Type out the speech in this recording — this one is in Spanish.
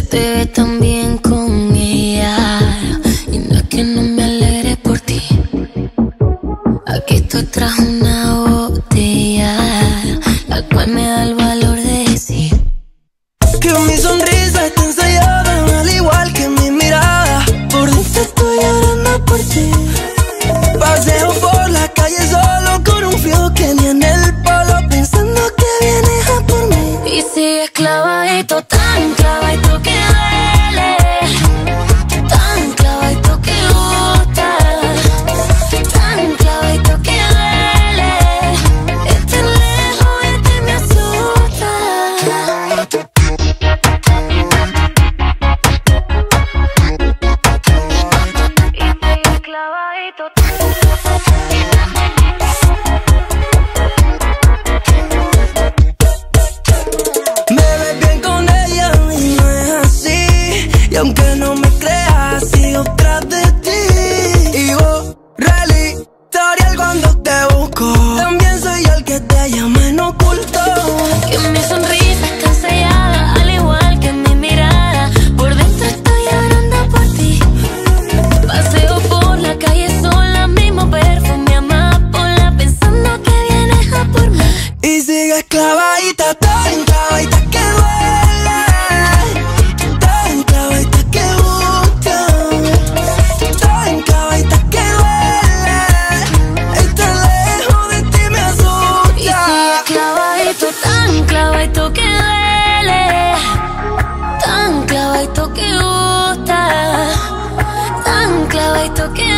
Se te ve tan bien con ella. Y no es que no me alegre por ti. Aquí estoy tras una botella, la cual me da el valor de decir que mi sonrisa está ensayada, al igual que mi mirada. Por dentro estoy llorando por ti. Y sigues clavadito, tan clavadito que duele, tan clavadito que gusta, tan clavadito que duele. Estar lejos ti me asusta. Aunque no me creas, sigo tras de ti. Y el historial cuando te busco. También soy yo el que te llama en oculto. Que mi sonrisa está sellada, al igual que mi mirada. Por dentro estoy llorando por ti. Paseo por la calle sola, mismo perfume amapola, pensando que vienes a por mí. Y sigues clavadita, tan clavadita que duele. clava y toque gusta, tan clava y toque